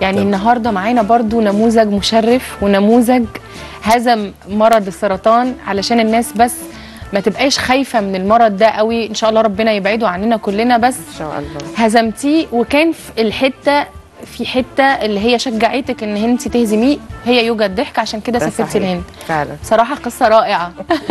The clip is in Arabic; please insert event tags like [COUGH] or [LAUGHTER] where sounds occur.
يعني تمام. النهارده معانا برضو نموذج مشرف ونموذج هزم مرض السرطان علشان الناس بس ما تبقاش خايفة من المرض ده قوي. إن شاء الله ربنا يبعده عننا كلنا بس إن شاء الله. هزمتيه. وكان في الحتة في حتة اللي هي شجعتك إن انت تهزميه هي يوجا الضحك عشان كده سافرتي الهند. فعلا. صراحة قصة رائعة. [LAUGHS]